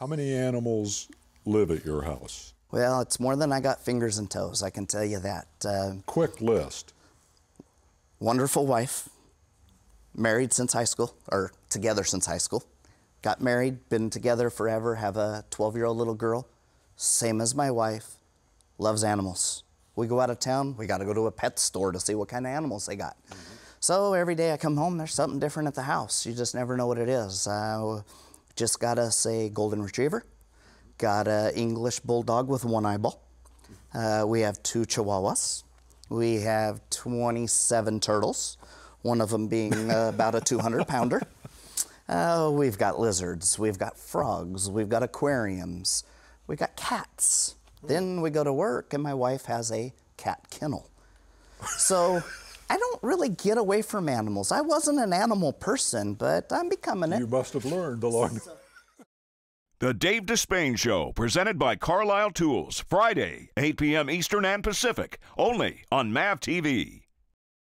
How many animals live at your house? Well, it's more than I got fingers and toes, I can tell you that. Uh, Quick list. wonderful wife, married since high school, or together since high school. Got married, been together forever, have a 12 year old little girl, same as my wife, loves animals. We go out of town, we got to go to a pet store to see what kind of animals they got. So every day I come home, there's something different at the house. You just never know what it is. Uh, just got us a golden retriever, got an English bulldog with one eyeball. Uh, we have two chihuahuas. We have 27 turtles, one of them being uh, about a 200 pounder. Uh, we've got lizards, we've got frogs, we've got aquariums, we've got cats. Then we go to work, and my wife has a cat kennel. So I don't really get away from animals. I wasn't an animal person, but I'm becoming it. You must have learned along. The Dave Despain Show, presented by Carlisle Tools, Friday, 8 p.m. Eastern and Pacific, only on MAV TV.